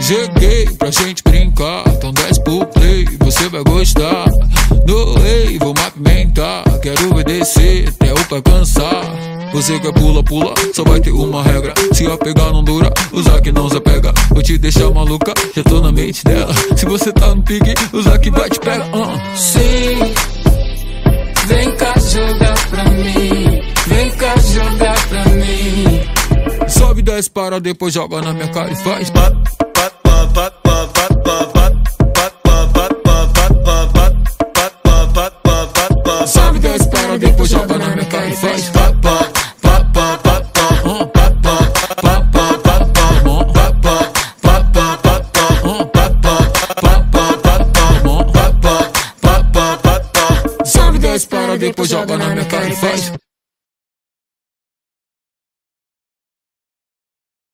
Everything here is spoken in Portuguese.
Cheguei pra gente brincar, então desce pro play, você vai gostar. Doei, vou movimentar, quero obedecer até o pai cansar. Você quer pula, pula, só vai ter uma regra. Se a pegar não dura, usar que não se pega. Vou te deixar maluca, já tô na mente dela. Se você tá no pique, usar que vai te pegar. Uh. Sim, vem cá jogar pra mim. Vem cá jogar pra mim. Sobe, desce, para, depois joga na minha cara e faz. Sobe, Para, depois joga na minha cara e faz.